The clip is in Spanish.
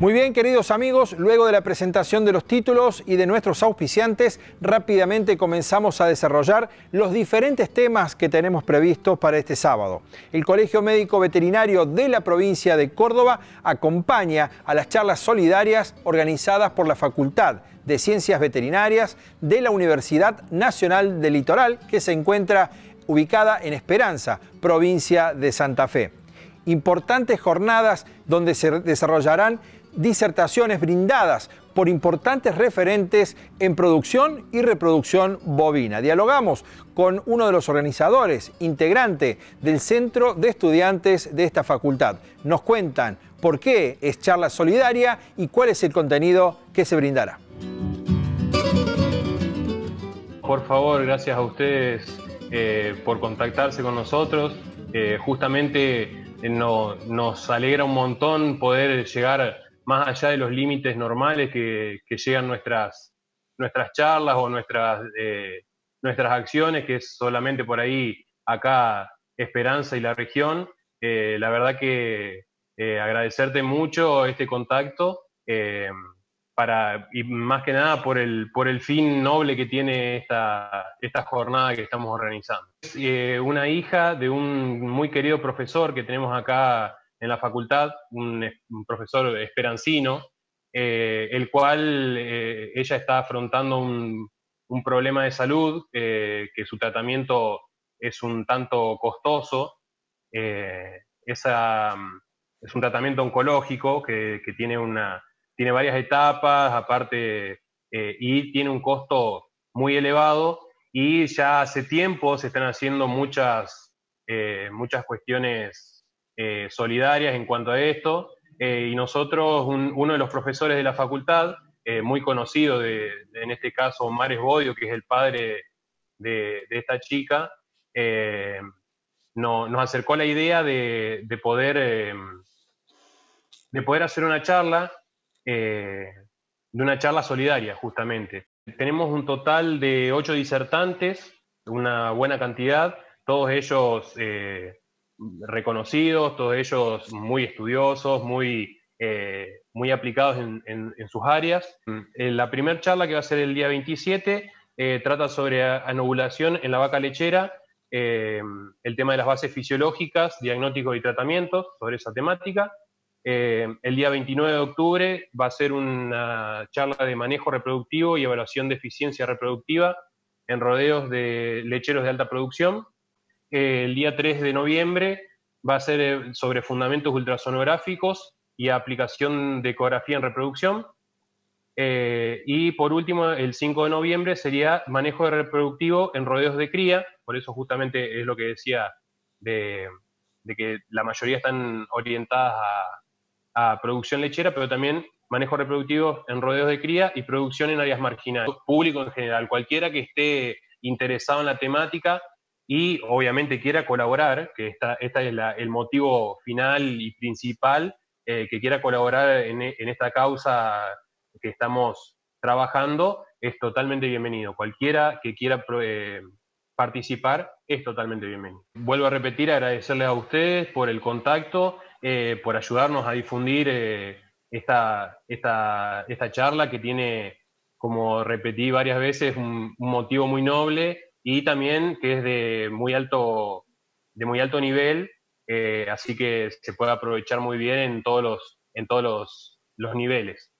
Muy bien, queridos amigos, luego de la presentación de los títulos y de nuestros auspiciantes, rápidamente comenzamos a desarrollar los diferentes temas que tenemos previstos para este sábado. El Colegio Médico Veterinario de la provincia de Córdoba acompaña a las charlas solidarias organizadas por la Facultad de Ciencias Veterinarias de la Universidad Nacional del Litoral, que se encuentra ubicada en Esperanza, provincia de Santa Fe. Importantes jornadas donde se desarrollarán disertaciones brindadas por importantes referentes en producción y reproducción bovina. Dialogamos con uno de los organizadores, integrante del Centro de Estudiantes de esta facultad. Nos cuentan por qué es charla solidaria y cuál es el contenido que se brindará. Por favor, gracias a ustedes eh, por contactarse con nosotros. Eh, justamente eh, nos alegra un montón poder llegar más allá de los límites normales que, llegan nuestras, nuestras charlas o nuestras, eh, nuestras acciones, que es solamente por ahí acá Esperanza y la región. Eh, la verdad que eh, agradecerte mucho este contacto y más que nada por el, por el fin noble que tiene esta, esta jornada que estamos organizando. una hija de un muy querido profesor que tenemos acá en la facultad, un, profesor esperancino, eh, el cual eh, ella está afrontando un, problema de salud, eh, que su tratamiento es un tanto costoso. Esa, es un tratamiento oncológico que, tiene, una, tiene varias etapas, aparte, y tiene un costo muy elevado, y ya hace tiempo se están haciendo muchas, muchas cuestiones eh, solidarias en cuanto a esto. Eh, y nosotros, uno de los profesores de la facultad, eh, muy conocido de, en este caso, Mares Bodio, que es el padre de, esta chica, nos acercó la idea de, poder, de poder hacer una charla, de una charla solidaria, justamente. Tenemos un total de ocho disertantes, una buena cantidad, todos ellos reconocidos, todos ellos muy estudiosos, muy, eh, muy aplicados en, sus áreas. Eh, la primera charla que va a ser el día 27 eh, trata sobre anovulación en la vaca lechera, el tema de las bases fisiológicas, diagnósticos y tratamientos, sobre esa temática. El día 29 de octubre va a ser una charla de manejo reproductivo y evaluación de eficiencia reproductiva en rodeos de lecheros de alta producción el día 3 de noviembre va a ser eh, sobre fundamentos ultrasonográficos y aplicación de ecografía en reproducción. Eh, y por último, el 5 de noviembre sería manejo de reproductivo en rodeos de cría, por eso justamente es lo que decía de, que la mayoría están orientadas a, producción lechera, pero también manejo reproductivo en rodeos de cría y producción en áreas marginales. Público en general, cualquiera que esté interesado en la temática y obviamente quiera colaborar, que esta, esta es el motivo final y principal, eh, que quiera colaborar en, esta causa que estamos trabajando, es totalmente bienvenido. Cualquiera que quiera eh, participar es totalmente bienvenido. Vuelvo a repetir, agradecerles a ustedes por el contacto, eh, por ayudarnos a difundir esta, esta, esta charla que tiene, como repetí varias veces, un motivo muy noble y también que es de muy alto, de muy alto nivel, eh, así que se puede aprovechar muy bien en todos los, en todos los, los niveles.